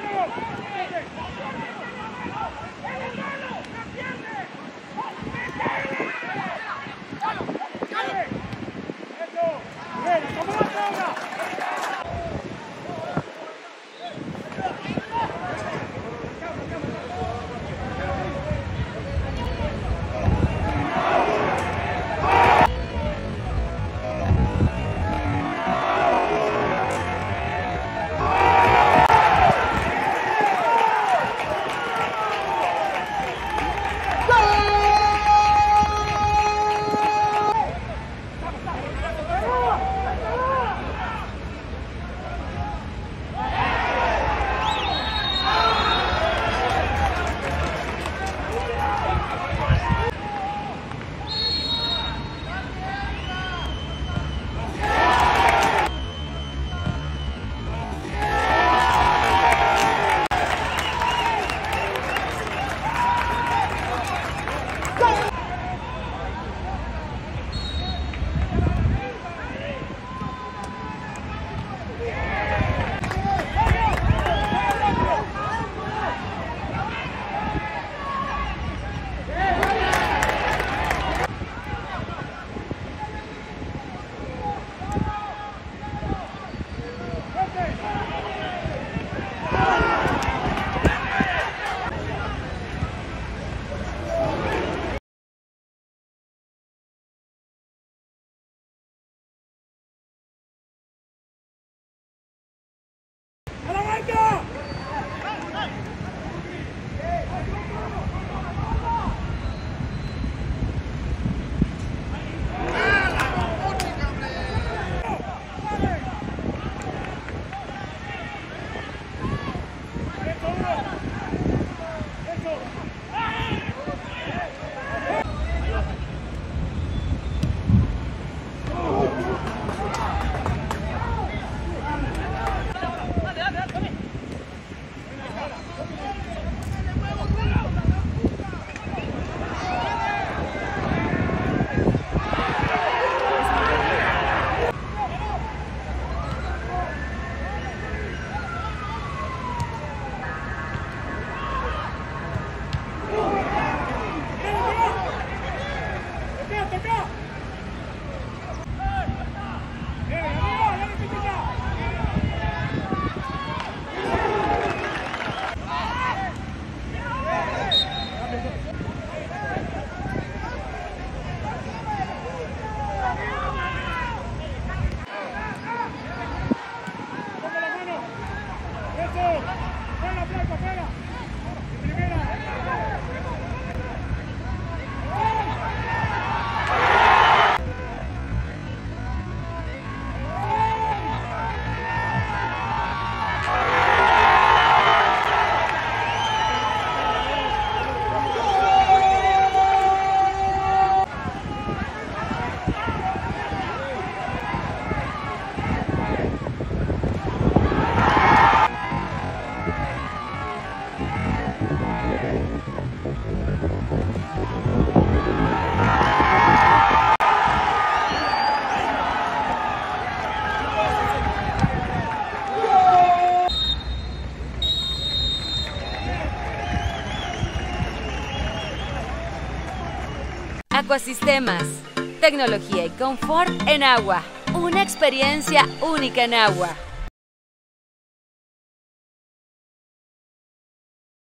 Pedro! ¡Vamos! ¡Fuera, Blanco, fuera! ¡Primera! Acuasistemas. Tecnología y confort en agua. Una experiencia única en agua.